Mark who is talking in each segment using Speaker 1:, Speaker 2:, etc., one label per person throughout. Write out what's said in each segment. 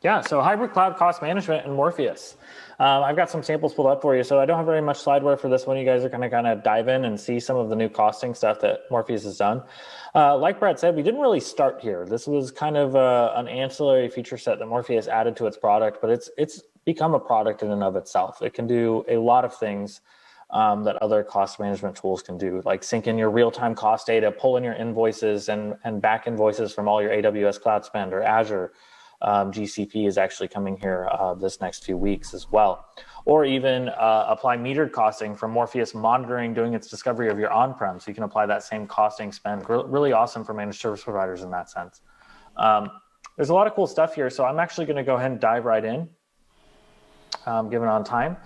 Speaker 1: Yeah, so hybrid cloud cost management and Morpheus. Um, I've got some samples pulled up for you, so I don't have very much slideware for this one. You guys are going to kind of dive in and see some of the new costing stuff that Morpheus has done. Uh, like Brad said, we didn't really start here. This was kind of uh, an ancillary feature set that Morpheus added to its product, but it's it's become a product in and of itself. It can do a lot of things um, that other cost management tools can do, like sync in your real-time cost data, pull in your invoices and and back invoices from all your AWS cloud spend or Azure um, GCP is actually coming here uh, this next few weeks as well. Or even uh, apply metered costing from Morpheus monitoring doing its discovery of your on-prem. So you can apply that same costing spend. Re really awesome for managed service providers in that sense. Um, there's a lot of cool stuff here. So I'm actually going to go ahead and dive right in, um, given on time.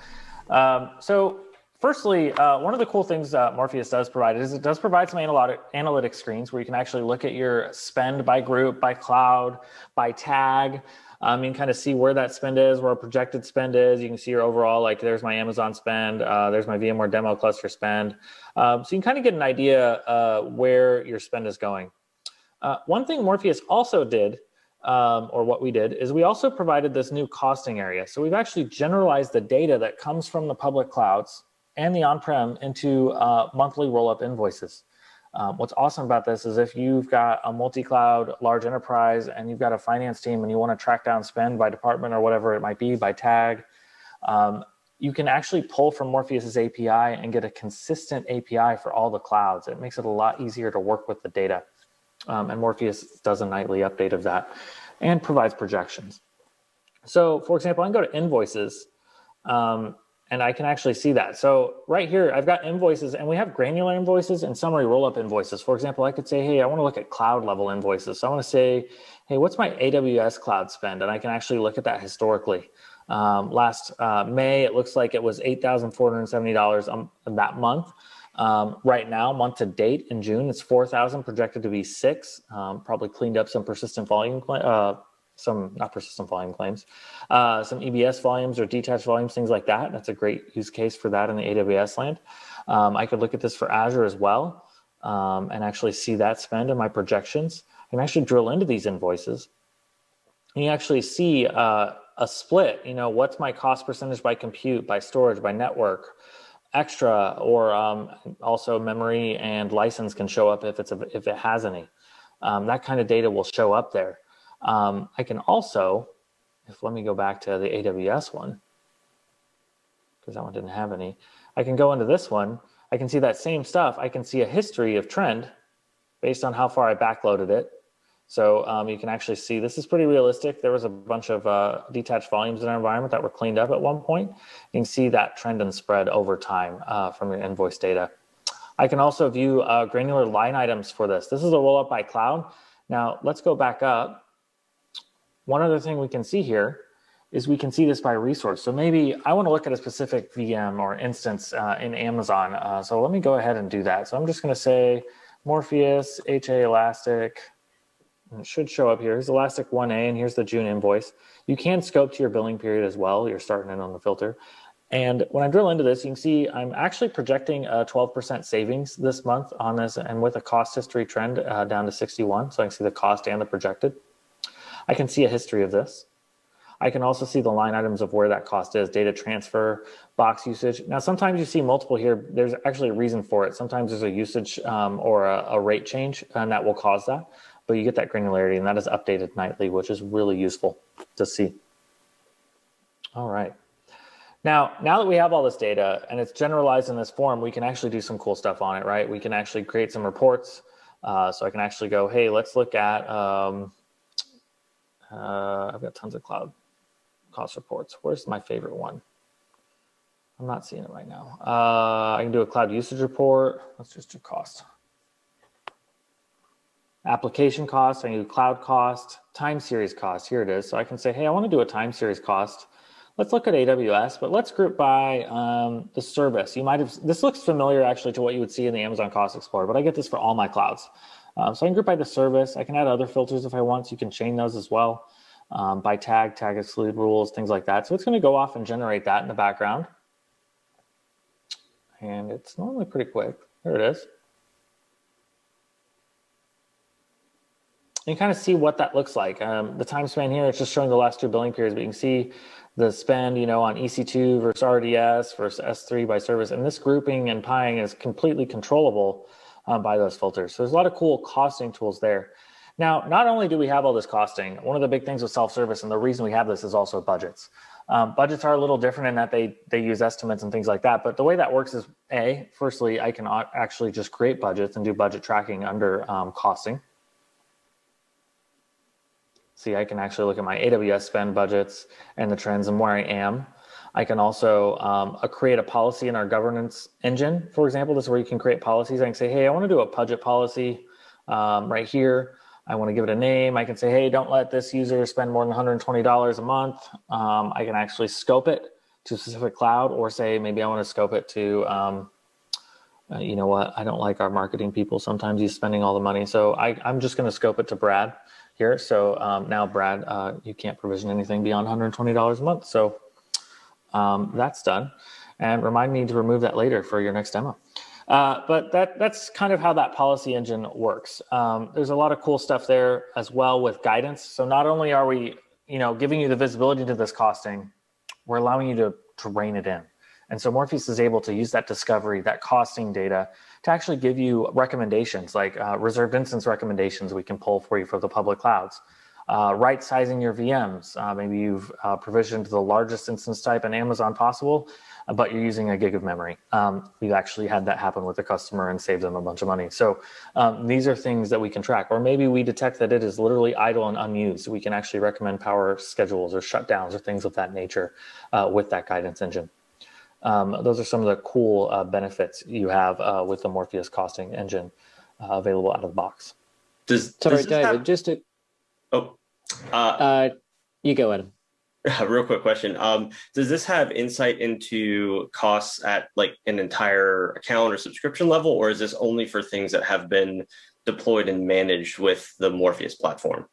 Speaker 1: Um, so Firstly, uh, one of the cool things that Morpheus does provide is it does provide some analytic, analytic screens where you can actually look at your spend by group, by cloud, by tag. Um, you can kind of see where that spend is, where a projected spend is. You can see your overall, like there's my Amazon spend, uh, there's my VMware demo cluster spend. Um, so you can kind of get an idea uh, where your spend is going. Uh, one thing Morpheus also did um, or what we did is we also provided this new costing area. So we've actually generalized the data that comes from the public clouds and the on-prem into uh, monthly roll-up invoices. Um, what's awesome about this is if you've got a multi-cloud large enterprise and you've got a finance team and you want to track down spend by department or whatever it might be by tag, um, you can actually pull from Morpheus's API and get a consistent API for all the clouds. It makes it a lot easier to work with the data. Um, and Morpheus does a nightly update of that and provides projections. So for example, I can go to invoices um, and I can actually see that. So right here, I've got invoices and we have granular invoices and summary roll-up invoices. For example, I could say, hey, I want to look at cloud level invoices. So I want to say, hey, what's my AWS cloud spend? And I can actually look at that historically. Um, last uh, May, it looks like it was $8,470 um, that month. Um, right now, month to date in June, it's 4,000 projected to be six. Um, probably cleaned up some persistent volume uh, some not persistent volume claims, uh, some EBS volumes or detached volumes, things like that. That's a great use case for that in the AWS land. Um, I could look at this for Azure as well um, and actually see that spend in my projections. I can actually drill into these invoices and you actually see uh, a split. You know, what's my cost percentage by compute, by storage, by network, extra, or um, also memory and license can show up if it's a, if it has any. Um, that kind of data will show up there. Um, I can also, if let me go back to the AWS one, because that one didn't have any, I can go into this one. I can see that same stuff. I can see a history of trend based on how far I backloaded it. So um, you can actually see this is pretty realistic. There was a bunch of uh, detached volumes in our environment that were cleaned up at one point. You can see that trend and spread over time uh, from your invoice data. I can also view uh, granular line items for this. This is a roll up by cloud. Now let's go back up one other thing we can see here is we can see this by resource. So maybe I want to look at a specific VM or instance uh, in Amazon. Uh, so let me go ahead and do that. So I'm just going to say Morpheus, HA Elastic. It should show up here. Here's Elastic 1A, and here's the June invoice. You can scope to your billing period as well. You're starting in on the filter. And when I drill into this, you can see I'm actually projecting a 12% savings this month on this, and with a cost history trend uh, down to 61. So I can see the cost and the projected. I can see a history of this. I can also see the line items of where that cost is, data transfer, box usage. Now, sometimes you see multiple here. There's actually a reason for it. Sometimes there's a usage um, or a, a, rate change, and that will cause that. But you get that granularity, and that is updated nightly, which is really useful to see. All right. Now, now that we have all this data and it's generalized in this form, we can actually do some cool stuff on it, right? We can actually create some reports. Uh, so I can actually go, hey, let's look at um, uh, I've got tons of cloud cost reports. Where's my favorite one? I'm not seeing it right now. Uh, I can do a cloud usage report. Let's just do cost. Application cost, I can do cloud cost, time series cost. Here it is. So I can say, hey, I want to do a time series cost. Let's look at AWS, but let's group by um, the service. You might have, this looks familiar actually to what you would see in the Amazon Cost Explorer, but I get this for all my clouds. Um, so I can group by the service. I can add other filters if I want. So you can chain those as well um, by tag, tag exclude rules, things like that. So it's going to go off and generate that in the background. And it's normally pretty quick. There it is. you kind of see what that looks like. Um, the time span here, it's just showing the last two billing periods, but you can see the spend, you know, on EC2 versus RDS versus S3 by service. And this grouping and pieing is completely controllable um, by those filters. So there's a lot of cool costing tools there. Now, not only do we have all this costing, one of the big things with self-service, and the reason we have this is also budgets. Um, budgets are a little different in that they they use estimates and things like that. But the way that works is, a, firstly, I can actually just create budgets and do budget tracking under um, costing. See, I can actually look at my AWS spend budgets and the trends and where I am. I can also um, uh, create a policy in our governance engine, for example. This is where you can create policies. I can say, hey, I want to do a budget policy um, right here. I want to give it a name. I can say, hey, don't let this user spend more than $120 a month. Um, I can actually scope it to a specific cloud or say, maybe I want to scope it to, um, uh, you know what, I don't like our marketing people. Sometimes he's spending all the money. So I, I'm just going to scope it to Brad here. So um, now, Brad, uh, you can't provision anything beyond $120 a month. So um, that's done. And remind me to remove that later for your next demo. Uh, but that that's kind of how that policy engine works. Um, there's a lot of cool stuff there as well with guidance. So not only are we, you know, giving you the visibility to this costing, we're allowing you to, to rein it in. And so Morpheus is able to use that discovery, that costing data to actually give you recommendations like uh, reserved instance recommendations we can pull for you for the public clouds. Uh, right sizing your VMs. Uh, maybe you've uh, provisioned the largest instance type in Amazon possible, but you're using a gig of memory. Um, we've actually had that happen with a customer and saved them a bunch of money. So um, these are things that we can track. Or maybe we detect that it is literally idle and unused. We can actually recommend power schedules or shutdowns or things of that nature uh, with that guidance engine. Um, those are some of the cool uh, benefits you have uh, with the Morpheus costing engine uh, available out of the box.
Speaker 2: Does,
Speaker 3: Sorry,
Speaker 2: does
Speaker 3: David,
Speaker 2: have...
Speaker 3: just to.
Speaker 2: Oh,
Speaker 3: uh, uh, you go, Adam.
Speaker 2: Real quick question. Um, does this have insight into costs at like an entire account or subscription level, or is this only for things that have been deployed and managed with the Morpheus platform?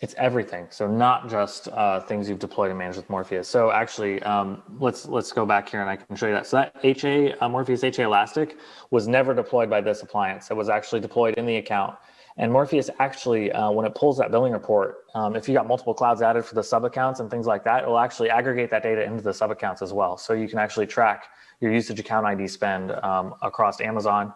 Speaker 1: It's everything. So not just uh, things you've deployed and managed with Morpheus. So actually, um, let's let's go back here and I can show you that. So that HA uh, Morpheus HA Elastic was never deployed by this appliance. It was actually deployed in the account. And Morpheus actually, uh, when it pulls that billing report, um, if you got multiple clouds added for the sub accounts and things like that, it will actually aggregate that data into the sub accounts as well. So you can actually track your usage account ID spend um, across Amazon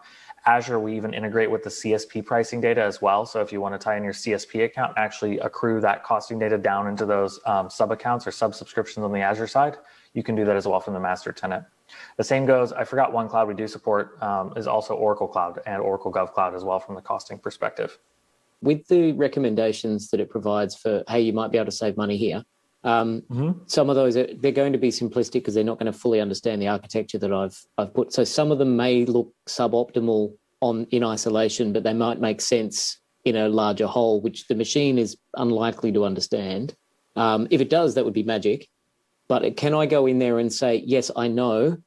Speaker 1: Azure, we even integrate with the CSP pricing data as well. So if you want to tie in your CSP account, actually accrue that costing data down into those um, sub accounts or sub subscriptions on the Azure side, you can do that as well from the master tenant. The same goes, I forgot one cloud we do support um, is also Oracle Cloud and Oracle Gov Cloud as well from the costing perspective.
Speaker 3: With the recommendations that it provides for, hey, you might be able to save money here, um, mm-hmm. Some of those are, they're going to be simplistic because they're not going to fully understand the architecture that I've I've put. So some of them may look suboptimal on in isolation, but they might make sense in a larger whole, which the machine is unlikely to understand. Um, if it does, that would be magic. But can I go in there and say, yes, I know,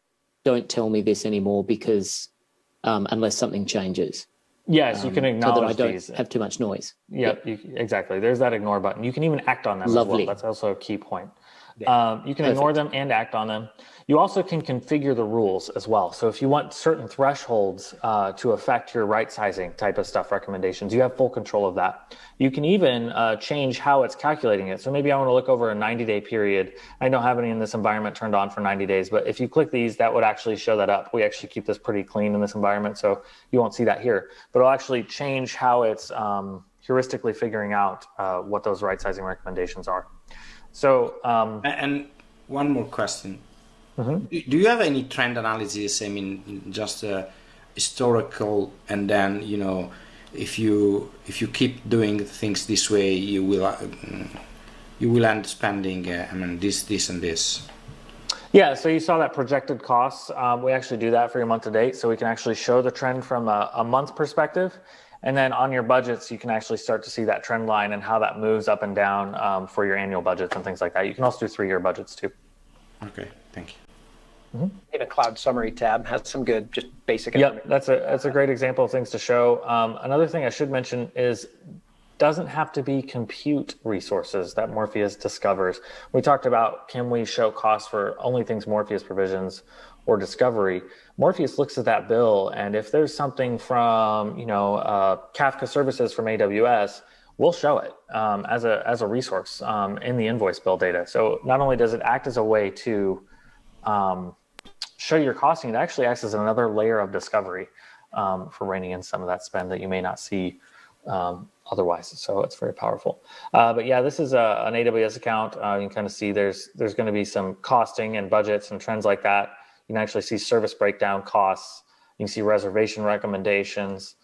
Speaker 3: don't tell me this anymore because um, unless something changes.
Speaker 1: Yes, you can acknowledge
Speaker 3: um, so that I don't
Speaker 1: these.
Speaker 3: have too much noise.
Speaker 1: Yep, you, exactly. There's that ignore button. You can even act on them
Speaker 3: Lovely.
Speaker 1: as well. That's also a key point. Um, you can Perfect. ignore them and act on them. You also can configure the rules as well. So if you want certain thresholds uh, to affect your right sizing type of stuff recommendations, you have full control of that. You can even uh, change how it's calculating it. So maybe I want to look over a 90 day period. I don't have any in this environment turned on for 90 days, but if you click these, that would actually show that up. We actually keep this pretty clean in this environment, so you won't see that here. But it'll actually change how it's um, heuristically figuring out uh, what those right sizing recommendations are. So, um,
Speaker 4: and one more question Mm-hmm. Do you have any trend analysis? I mean, just uh, historical, and then you know, if you if you keep doing things this way, you will uh, you will end spending. Uh, I mean, this, this, and this.
Speaker 1: Yeah, so you saw that projected costs. Um, we actually do that for your month to date, so we can actually show the trend from a, a month perspective. And then on your budgets, you can actually start to see that trend line and how that moves up and down um, for your annual budgets and things like that. You can also do three year budgets too.
Speaker 4: Okay, thank you.
Speaker 5: Mm-hmm. In a cloud summary tab has some good, just basic.
Speaker 1: Yep, that's a that's a great example of things to show. Um, another thing I should mention is doesn't have to be compute resources that Morpheus discovers. We talked about can we show costs for only things Morpheus provisions or discovery. Morpheus looks at that bill, and if there's something from you know uh, Kafka services from AWS, we'll show it um, as a as a resource um, in the invoice bill data. So not only does it act as a way to um, show your costing, it actually acts as another layer of discovery um, for reining in some of that spend that you may not see um, otherwise. So it's very powerful. Uh, but yeah, this is a, an AWS account. Uh, you can kind of see there's there's going to be some costing and budgets and trends like that. You can actually see service breakdown costs. You can see reservation recommendations,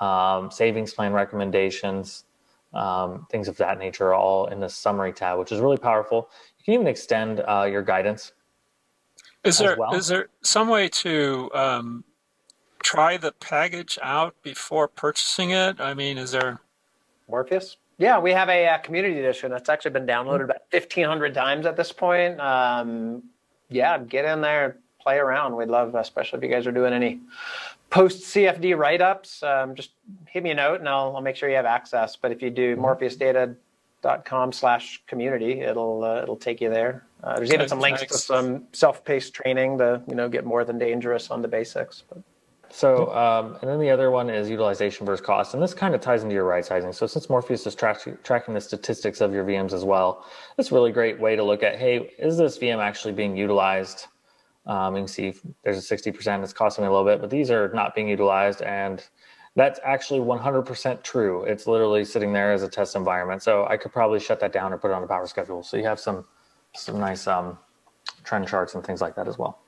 Speaker 1: um, savings plan recommendations, um, things of that nature, are all in the summary tab, which is really powerful. You can even extend uh, your guidance.
Speaker 6: Is there well. is there some way to um, try the package out before purchasing it? I mean, is there
Speaker 5: Morpheus? Yeah, we have a, a uh, community edition that's actually been downloaded about fifteen hundred times at this point. Um, yeah, get in there, play around. We'd love, especially if you guys are doing any post CFD write ups, um, just hit me a note and I'll, I'll make sure you have access. But if you do mm-hmm. morpheusdata.com slash community, it'll, uh, it'll take you there. Uh, there's even some links to some self-paced training to, you know, get more than dangerous on the basics. But.
Speaker 1: So, um, and then the other one is utilization versus cost. And this kind of ties into your right sizing. So since Morpheus is tra- tracking the statistics of your VMs as well, it's a really great way to look at, hey, is this VM actually being utilized? Um, you can see there's a 60% it's costing me a little bit, but these are not being utilized. And that's actually 100% true. It's literally sitting there as a test environment. So I could probably shut that down or put it on a power schedule. So you have some, some nice um, trend charts and things like that as well.